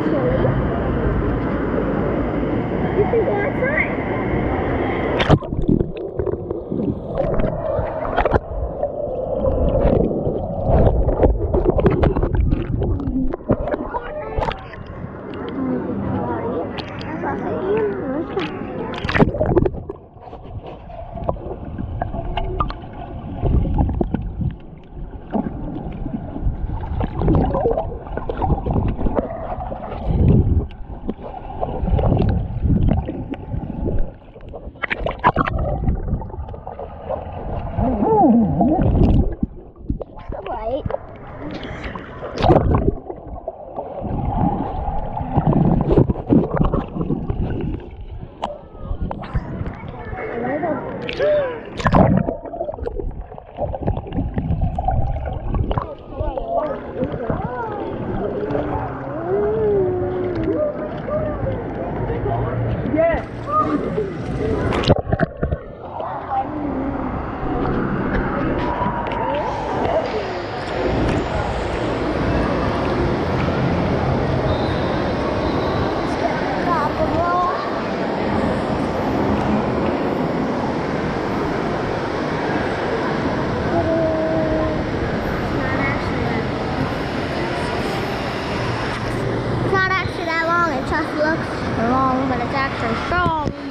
You can go outside. Just looks long, but it's actually strong.